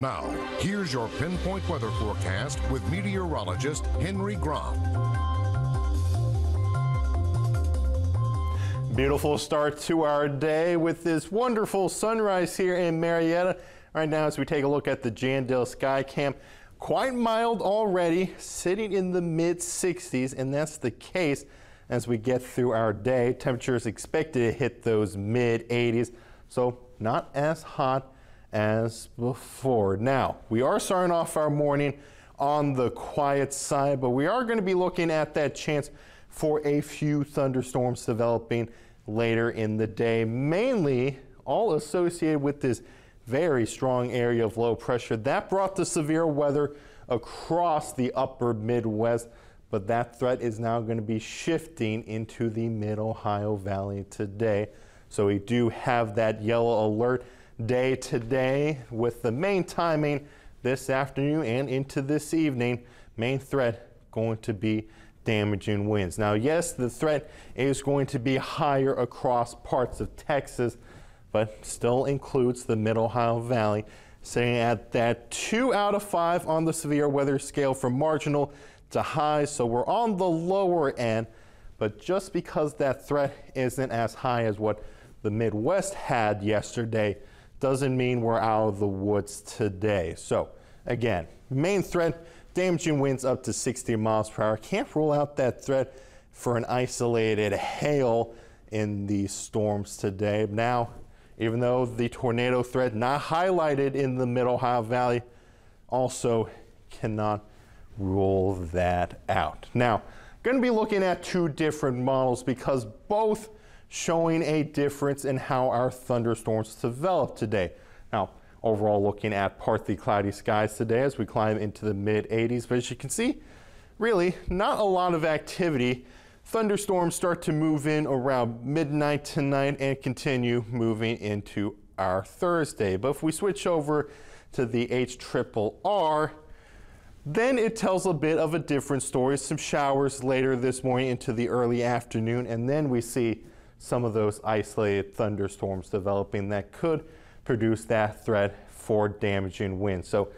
Now, here's your pinpoint weather forecast with meteorologist Henry Groff. Beautiful start to our day with this wonderful sunrise here in Marietta. Right now, as we take a look at the Jandel Sky Cam, quite mild already, sitting in the mid 60s, and that's the case as we get through our day. Temperatures expected to hit those mid 80s, so not as hot as before. Now, we are starting off our morning on the quiet side, but we are going to be looking at that chance for a few thunderstorms developing later in the day, mainly all associated with this very strong area of low pressure. That brought the severe weather across the upper Midwest, but that threat is now going to be shifting into the mid Ohio Valley today. So we do have that yellow alert day today with the main timing this afternoon and into this evening. Main threat going to be damaging winds. Now, yes, the threat is going to be higher across parts of Texas, but still includes the Mid Ohio Valley, sitting at that two out of five on the severe weather scale from marginal to high. So we're on the lower end, but just because that threat isn't as high as what the Midwest had yesterday, doesn't mean we're out of the woods today. So again, main threat, damaging winds up to 60 miles per hour. Can't rule out that threat for an isolated hail in these storms today. Now, even though the tornado threat not highlighted in the Mid Ohio Valley, also cannot rule that out. Now, going to be looking at two different models because both showing a difference in how our thunderstorms develop today. Now, overall looking at partly cloudy skies today as we climb into the mid 80s, but as you can see, really not a lot of activity. Thunderstorms start to move in around midnight tonight and continue moving into our Thursday. But if we switch over to the H triple R, then it tells a bit of a different story. Some showers later this morning into the early afternoon, and then we see some of those isolated thunderstorms developing that could produce that threat for damaging winds. So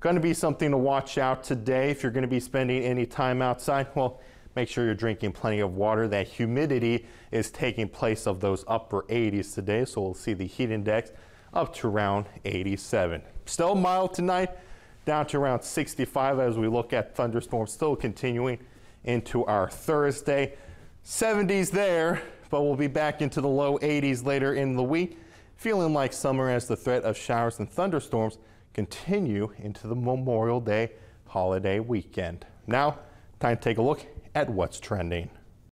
going to be something to watch out today. If you're going to be spending any time outside, well, make sure you're drinking plenty of water. That humidity is taking place of those upper 80s today, so we'll see the heat index up to around 87. Still mild tonight, down to around 65 as we look at thunderstorms still continuing into our Thursday. 70s there, but we'll be back into the low 80s later in the week, feeling like summer as the threat of showers and thunderstorms continue into the Memorial Day holiday weekend. Now, time to take a look at what's trending.